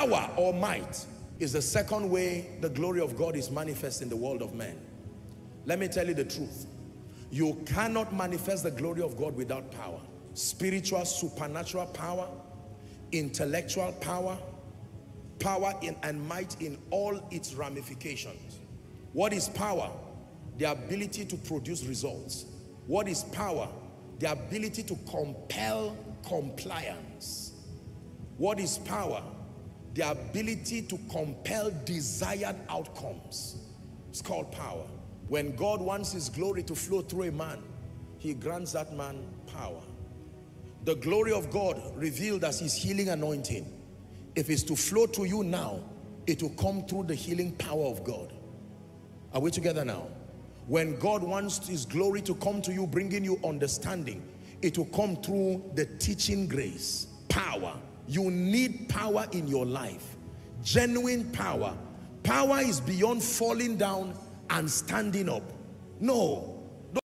Power or might is the second way the glory of God is manifest in the world of men. Let me tell you the truth. You cannot manifest the glory of God without power. Spiritual, supernatural power, intellectual power, power in, and might in all its ramifications. What is power? The ability to produce results. What is power? The ability to compel compliance. What is power? The ability to compel desired outcomes. It's called power. When God wants his glory to flow through a man, he grants that man power. The glory of God revealed as his healing anointing. If it's to flow to you now, it will come through the healing power of God. Are we together now? When God wants his glory to come to you, bringing you understanding, it will come through the teaching grace, power. You need power in your life, genuine power. Power is beyond falling down and standing up. No,